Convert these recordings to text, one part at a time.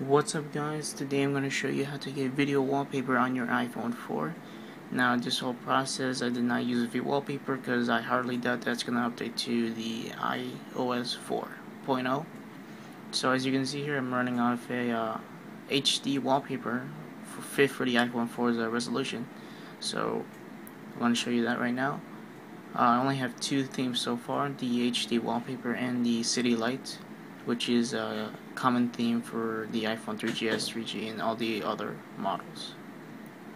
What's up guys, today I'm going to show you how to get video wallpaper on your iPhone 4. Now this whole process I did not use video wallpaper because I hardly doubt that's going to update to the iOS 4.0. So as you can see here I'm running off a uh, HD wallpaper for fit for the iPhone 4's uh, resolution. So I'm going to show you that right now. Uh, I only have two themes so far, the HD wallpaper and the city light which is a common theme for the iPhone 3GS, 3G, and all the other models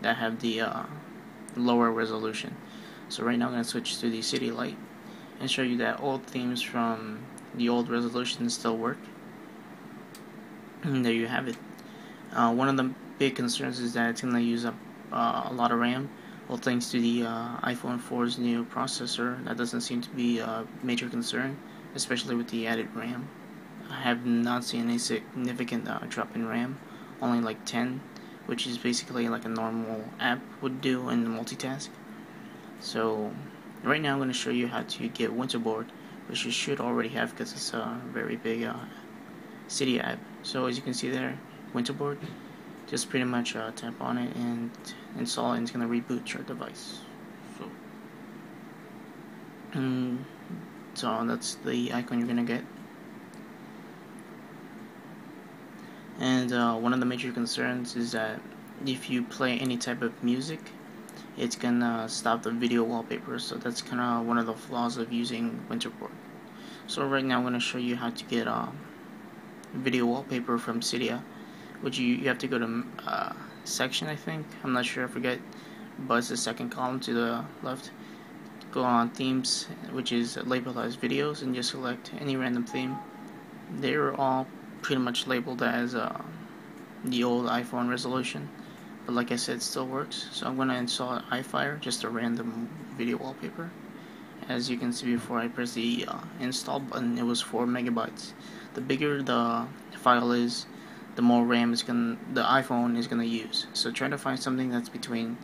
that have the uh, lower resolution. So right now I'm going to switch to the City Light and show you that old themes from the old resolution still work. And there you have it. Uh, one of the big concerns is that it's going to use up uh, a lot of RAM. Well, thanks to the uh, iPhone 4's new processor, that doesn't seem to be a major concern, especially with the added RAM. I have not seen a significant uh, drop in RAM, only like 10, which is basically like a normal app would do in multitask. So right now I'm going to show you how to get Winterboard, which you should already have because it's a very big uh, Cydia app. So as you can see there, Winterboard, just pretty much uh, tap on it and install it and it's going to reboot your device. So, and so that's the icon you're going to get. And uh, one of the major concerns is that if you play any type of music, it's gonna stop the video wallpaper. So that's kind of one of the flaws of using Winterboard. So right now I'm gonna show you how to get uh, video wallpaper from Cydia, which you, you have to go to uh, section I think. I'm not sure, I forget, but it's the second column to the left. Go on themes, which is labeled as videos, and just select any random theme. They're all pretty much labeled as uh, the old iPhone resolution. But like I said still works. So I'm gonna install iFire just a random video wallpaper. As you can see before I press the uh, install button it was 4 megabytes. The bigger the file is the more RAM is gonna the iPhone is gonna use. So try to find something that's between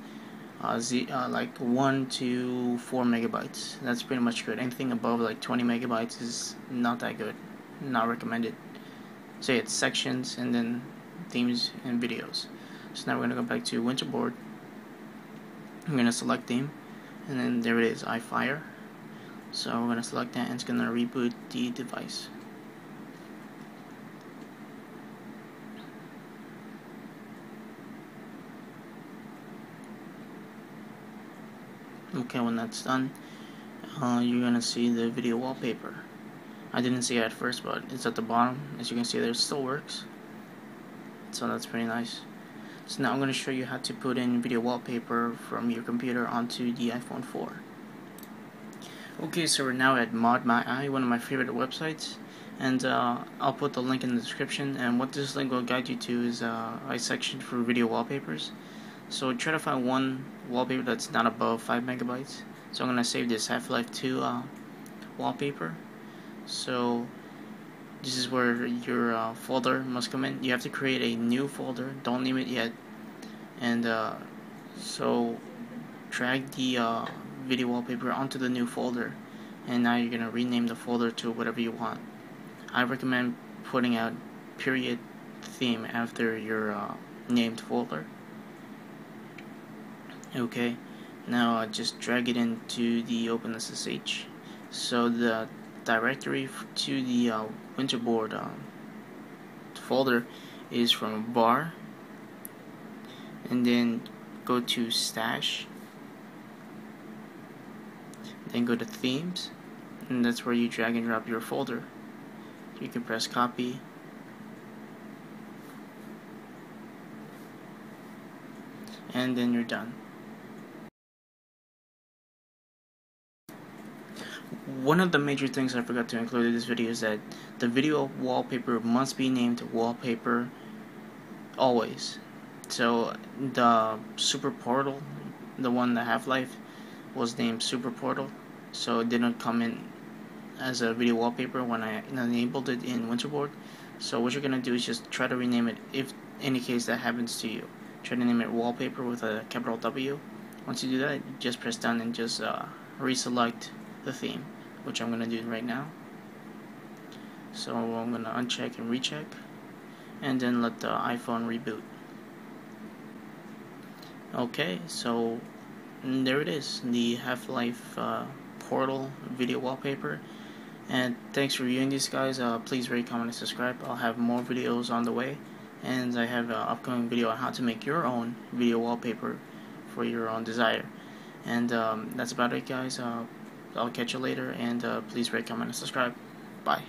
uh, Z, uh, like 1 to 4 megabytes. That's pretty much good. Anything above like 20 megabytes is not that good. Not recommended say it's sections and then themes and videos. So now we're going to go back to Winterboard. I'm going to select theme and then there it is, iFire. So we're going to select that and it's going to reboot the device. Okay, when that's done, uh, you're going to see the video wallpaper. I didn't see it at first, but it's at the bottom. As you can see, there it still works. So that's pretty nice. So now I'm going to show you how to put in video wallpaper from your computer onto the iPhone 4. Okay, so we're now at ModMyi, one of my favorite websites. And uh, I'll put the link in the description. And what this link will guide you to is uh, a section for video wallpapers. So try to find one wallpaper that's not above 5 megabytes. So I'm going to save this Half-Life 2 uh, wallpaper so this is where your uh, folder must come in. You have to create a new folder. Don't name it yet. And uh, so drag the uh, video wallpaper onto the new folder. And now you're gonna rename the folder to whatever you want. I recommend putting out period theme after your uh, named folder. Okay. Now uh, just drag it into the OpenSSH so the directory to the uh, Winterboard um, folder is from var and then go to stash then go to themes and that's where you drag and drop your folder. You can press copy. And then you're done One of the major things I forgot to include in this video is that the video wallpaper must be named wallpaper always. So the Super Portal, the one the Half-Life, was named Super Portal, so it didn't come in as a video wallpaper when I enabled it in Winterboard. So what you're gonna do is just try to rename it if any case that happens to you. Try to name it wallpaper with a capital W. Once you do that, just press down and just uh, reselect the theme which I'm gonna do right now so I'm gonna uncheck and recheck and then let the iPhone reboot. Okay, so there it is, the Half-Life uh, Portal video wallpaper. And thanks for viewing these guys. Uh, please rate, comment, and subscribe. I'll have more videos on the way. And I have an upcoming video on how to make your own video wallpaper for your own desire. And um, that's about it, guys. Uh, I'll catch you later. And uh, please rate, comment, and subscribe. Bye.